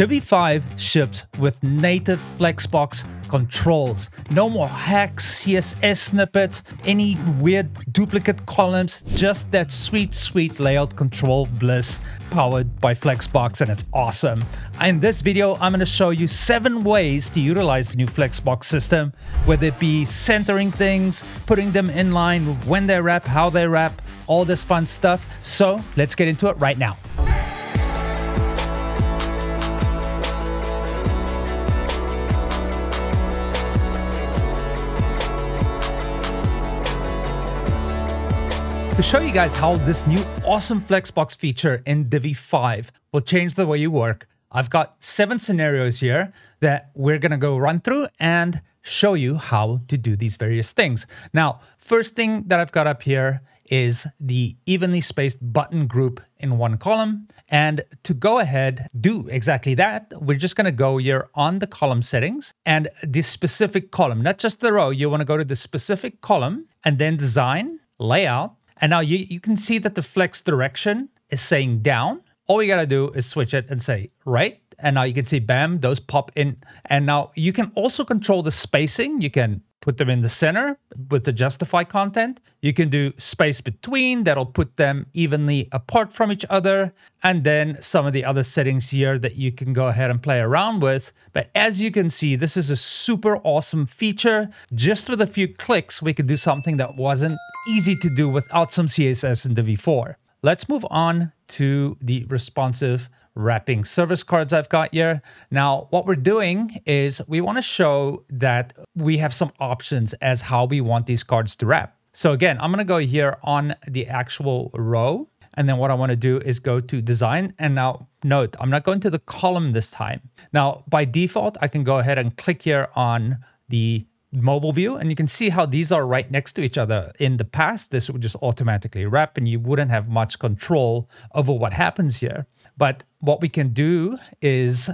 Divi 5 ships with native Flexbox controls. No more hacks, CSS snippets, any weird duplicate columns, just that sweet, sweet layout control bliss powered by Flexbox, and it's awesome. In this video, I'm going to show you seven ways to utilize the new Flexbox system, whether it be centering things, putting them in line, when they wrap, how they wrap, all this fun stuff. So let's get into it right now. To show you guys how this new awesome Flexbox feature in Divi 5 will change the way you work, I've got seven scenarios here that we're going to go run through and show you how to do these various things. Now, first thing that I've got up here is the evenly spaced button group in one column. And to go ahead, do exactly that, we're just gonna go here on the column settings and the specific column, not just the row, you wanna go to the specific column and then design, layout, and now you, you can see that the flex direction is saying down. All we gotta do is switch it and say right. And now you can see, bam, those pop in. And now you can also control the spacing. You can put them in the center with the justify content. You can do space between, that'll put them evenly apart from each other. And then some of the other settings here that you can go ahead and play around with. But as you can see, this is a super awesome feature. Just with a few clicks, we could do something that wasn't easy to do without some CSS in Divi 4. Let's move on to the responsive wrapping service cards I've got here. Now, what we're doing is we want to show that we have some options as how we want these cards to wrap. So again, I'm going to go here on the actual row. And then what I want to do is go to design. And now note, I'm not going to the column this time. Now, by default, I can go ahead and click here on the mobile view and you can see how these are right next to each other. In the past, this would just automatically wrap and you wouldn't have much control over what happens here. But what we can do is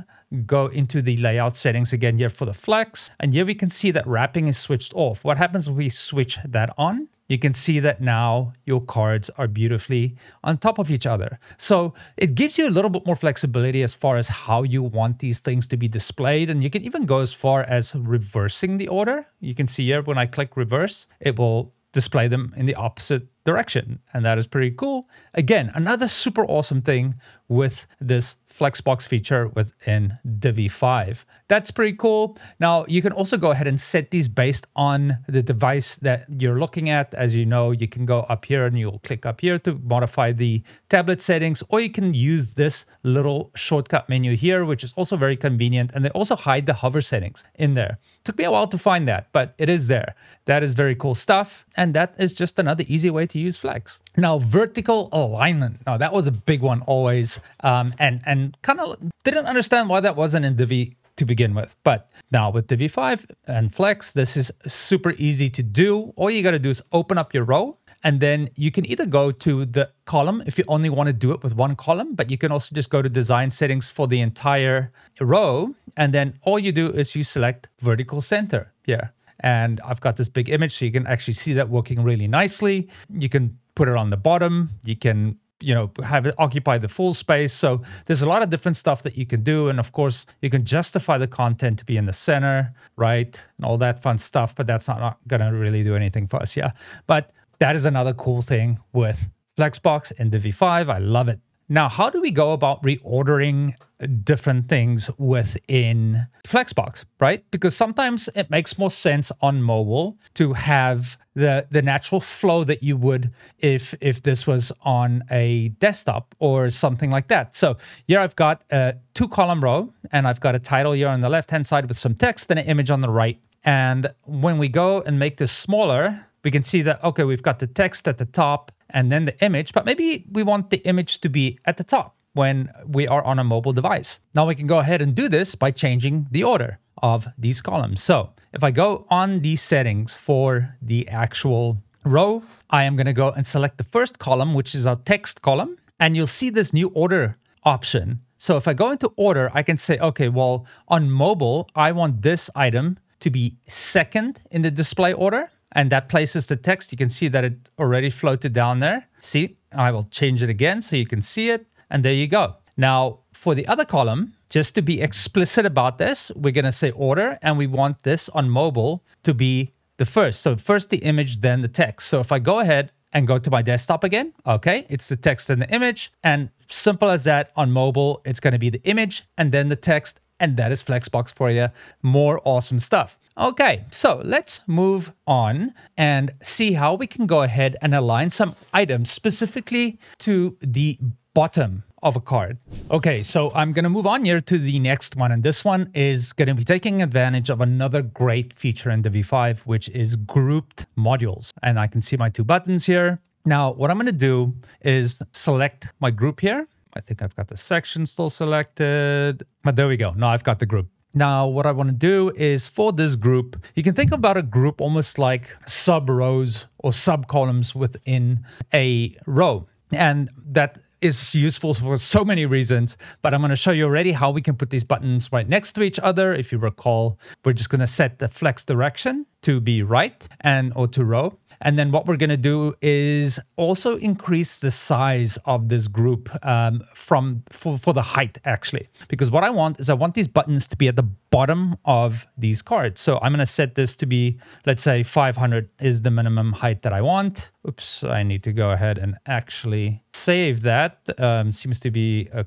go into the layout settings again here for the flex. And here we can see that wrapping is switched off. What happens if we switch that on? You can see that now your cards are beautifully on top of each other. So it gives you a little bit more flexibility as far as how you want these things to be displayed. And you can even go as far as reversing the order. You can see here when I click reverse, it will display them in the opposite direction. And that is pretty cool. Again, another super awesome thing with this Flexbox feature within Divi 5. That's pretty cool. Now, you can also go ahead and set these based on the device that you're looking at. As you know, you can go up here and you'll click up here to modify the tablet settings, or you can use this little shortcut menu here, which is also very convenient. And they also hide the hover settings in there. Took me a while to find that, but it is there. That is very cool stuff. And that is just another easy way to use Flex. Now, vertical alignment. Now, that was a big one always. Um, and and kind of didn't understand why that wasn't in Divi to begin with. But now with Divi 5 and Flex, this is super easy to do. All you got to do is open up your row and then you can either go to the column if you only want to do it with one column, but you can also just go to design settings for the entire row. And then all you do is you select vertical center here. And I've got this big image, so you can actually see that working really nicely. You can put it on the bottom. You can you know have it occupy the full space. So there's a lot of different stuff that you can do. And of course you can justify the content to be in the center right? And all that fun stuff but that's not, not gonna really do anything for us yeah. But that is another cool thing with flexbox and Divi 5 i love it. Now, how do we go about reordering different things within Flexbox, right? Because sometimes it makes more sense on mobile to have the the natural flow that you would if if this was on a desktop or something like that. So here I've got a two column row and I've got a title here on the left hand side with some text and an image on the right. And when we go and make this smaller, we can see that okay, we've got the text at the top and then the image, but maybe we want the image to be at the top when we are on a mobile device. Now we can go ahead and do this by changing the order of these columns. So if I go on these settings for the actual row, I am going to go and select the first column, which is our text column, and you'll see this new order option. So if I go into order, I can say, okay, well, on mobile, I want this item to be second in the display order and that places the text. You can see that it already floated down there. See, I will change it again so you can see it. And there you go. Now, for the other column, just to be explicit about this, we're going to say order, and we want this on mobile to be the first. So first the image, then the text. So if I go ahead and go to my desktop again, okay, it's the text and the image. And simple as that on mobile, it's going to be the image and then the text. And that is Flexbox for you. More awesome stuff. Okay, so let's move on and see how we can go ahead and align some items specifically to the bottom of a card. Okay, so I'm going to move on here to the next one. And this one is going to be taking advantage of another great feature in Divi 5, which is grouped modules. And I can see my two buttons here. Now, what I'm going to do is select my group here. I think I've got the section still selected, but there we go. Now I've got the group. Now, what I want to do is for this group, you can think about a group almost like sub rows or sub columns within a row. And that is useful for so many reasons, but I'm going to show you already how we can put these buttons right next to each other. If you recall, we're just going to set the flex direction to be right and or to row. And then what we're going to do is also increase the size of this group um, from for, for the height actually, because what I want is I want these buttons to be at the bottom of these cards. So I'm going to set this to be, let's say 500 is the minimum height that I want. Oops, I need to go ahead and actually save that. Um, seems to be a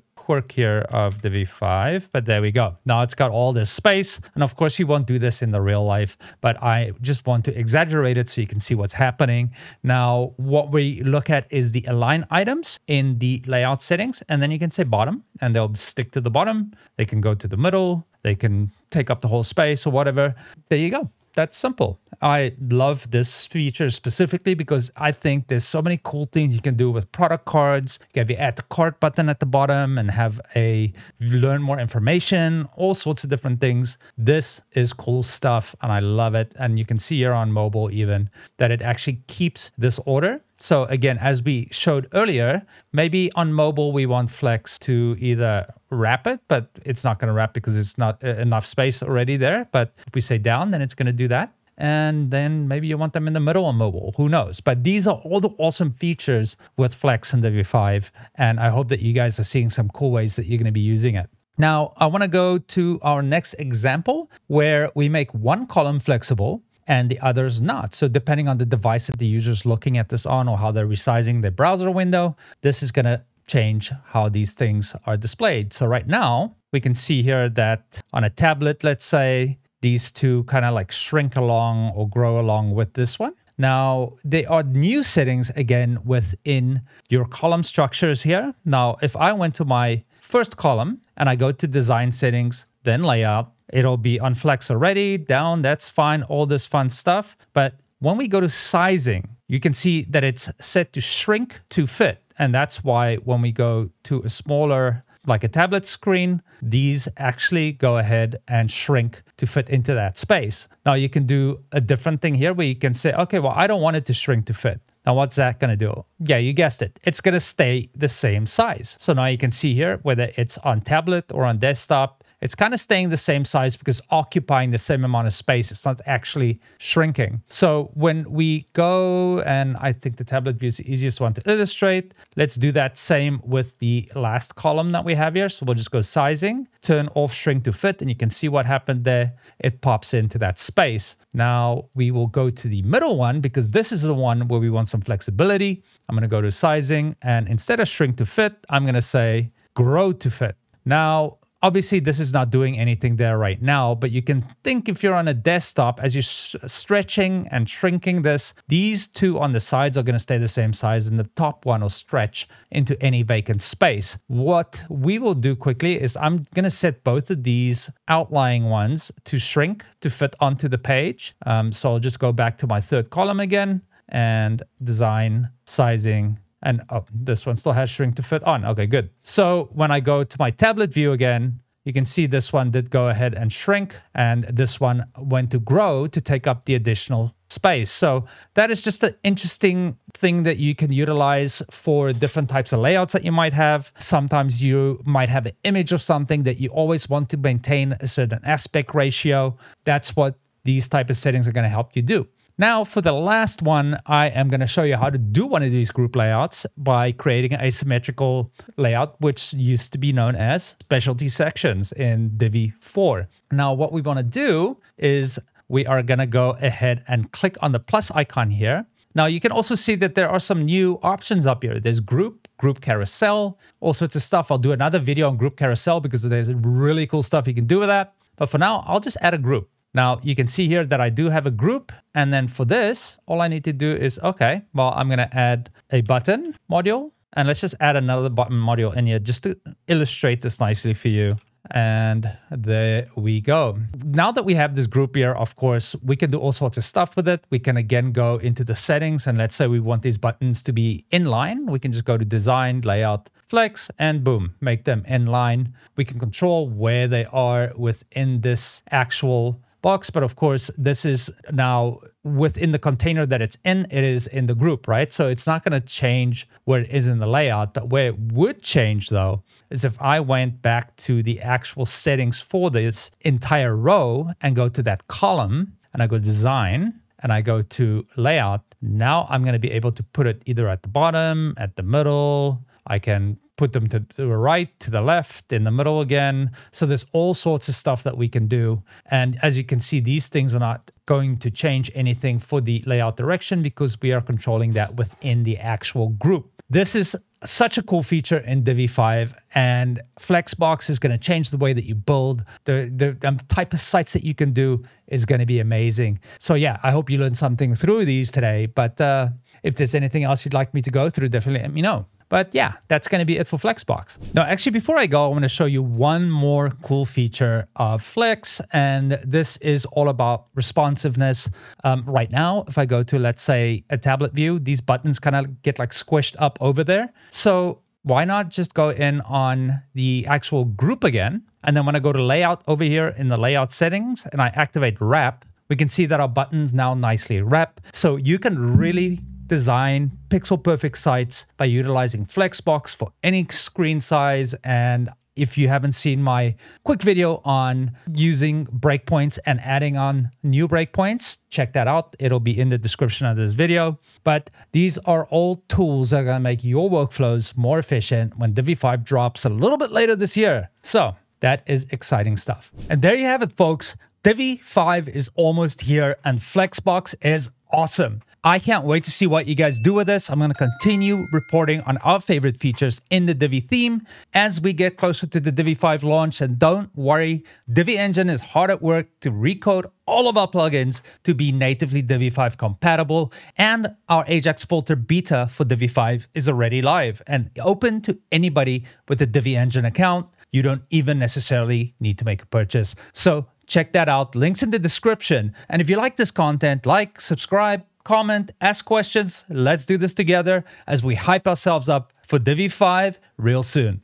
here of Divi 5, but there we go. Now it's got all this space. And of course, you won't do this in the real life, but I just want to exaggerate it so you can see what's happening. Now, what we look at is the align items in the layout settings, and then you can say bottom, and they'll stick to the bottom. They can go to the middle. They can take up the whole space or whatever. There you go that's simple. I love this feature specifically because I think there's so many cool things you can do with product cards. You can have the add to cart button at the bottom and have a learn more information, all sorts of different things. This is cool stuff and I love it. And you can see here on mobile even that it actually keeps this order so again, as we showed earlier, maybe on mobile we want Flex to either wrap it, but it's not going to wrap because it's not uh, enough space already there. But if we say down, then it's going to do that. And then maybe you want them in the middle on mobile. Who knows? But these are all the awesome features with Flex and Divi5. And I hope that you guys are seeing some cool ways that you're going to be using it. Now, I want to go to our next example where we make one column flexible and the others not. So depending on the device that the user is looking at this on or how they're resizing their browser window, this is going to change how these things are displayed. So right now, we can see here that on a tablet, let's say, these two kind of like shrink along or grow along with this one. Now, there are new settings again within your column structures here. Now, if I went to my first column and I go to design settings, then layout, It'll be on flex already, down, that's fine, all this fun stuff. But when we go to sizing, you can see that it's set to shrink to fit. And that's why when we go to a smaller, like a tablet screen, these actually go ahead and shrink to fit into that space. Now you can do a different thing here where you can say, okay, well, I don't want it to shrink to fit. Now, what's that going to do? Yeah, you guessed it. It's going to stay the same size. So now you can see here whether it's on tablet or on desktop, it's kind of staying the same size because occupying the same amount of space. It's not actually shrinking. So when we go, and I think the tablet view is the easiest one to illustrate, let's do that same with the last column that we have here. So we'll just go sizing, turn off shrink to fit, and you can see what happened there. It pops into that space. Now we will go to the middle one because this is the one where we want some flexibility. I'm going to go to sizing, and instead of shrink to fit, I'm going to say grow to fit. Now, obviously this is not doing anything there right now but you can think if you're on a desktop as you're stretching and shrinking this these two on the sides are going to stay the same size and the top one will stretch into any vacant space. What we will do quickly is i'm going to set both of these outlying ones to shrink to fit onto the page. Um, so i'll just go back to my third column again and design sizing and oh, this one still has shrink to fit on. Okay, good. So when I go to my tablet view again, you can see this one did go ahead and shrink, and this one went to grow to take up the additional space. So that is just an interesting thing that you can utilize for different types of layouts that you might have. Sometimes you might have an image of something that you always want to maintain a certain aspect ratio. That's what these type of settings are going to help you do. Now for the last one, I am going to show you how to do one of these group layouts by creating an asymmetrical layout, which used to be known as specialty sections in Divi 4. Now what we want to do is we are going to go ahead and click on the plus icon here. Now you can also see that there are some new options up here. There's group, group carousel, all sorts of stuff. I'll do another video on group carousel because there's really cool stuff you can do with that. But for now, I'll just add a group. Now you can see here that I do have a group. And then for this, all I need to do is, okay, well, I'm going to add a button module. And let's just add another button module in here just to illustrate this nicely for you. And there we go. Now that we have this group here, of course, we can do all sorts of stuff with it. We can again go into the settings and let's say we want these buttons to be inline. We can just go to design, layout, flex, and boom, make them inline. We can control where they are within this actual box. But of course, this is now within the container that it's in, it is in the group, right? So it's not going to change where it is in the layout. But where it would change though is if I went back to the actual settings for this entire row and go to that column and I go design and I go to layout, now I'm going to be able to put it either at the bottom, at the middle. I can put them to, to the right, to the left, in the middle again. So there's all sorts of stuff that we can do. And as you can see, these things are not going to change anything for the layout direction because we are controlling that within the actual group. This is such a cool feature in Divi 5 and Flexbox is going to change the way that you build. The, the, the type of sites that you can do is going to be amazing. So yeah, I hope you learned something through these today. But uh, if there's anything else you'd like me to go through, definitely let me know. But yeah, that's going to be it for Flexbox. Now, actually, before I go, I want to show you one more cool feature of Flex, and this is all about responsiveness. Um, right now, if I go to, let's say, a tablet view, these buttons kind of get like squished up over there. So why not just go in on the actual group again? And then when I go to layout over here in the layout settings and I activate wrap, we can see that our buttons now nicely wrap. So you can really design pixel perfect sites by utilizing Flexbox for any screen size. And if you haven't seen my quick video on using breakpoints and adding on new breakpoints, check that out. It'll be in the description of this video. But these are all tools that are going to make your workflows more efficient when Divi 5 drops a little bit later this year. So that is exciting stuff. And there you have it, folks. Divi 5 is almost here and Flexbox is awesome. I can't wait to see what you guys do with this. I'm going to continue reporting on our favorite features in the Divi theme as we get closer to the Divi 5 launch. And don't worry, Divi Engine is hard at work to recode all of our plugins to be natively Divi 5 compatible. And our Ajax filter beta for Divi 5 is already live and open to anybody with a Divi Engine account. You don't even necessarily need to make a purchase. So check that out. Links in the description. And if you like this content, like, subscribe, comment, ask questions. Let's do this together as we hype ourselves up for Divi 5 real soon.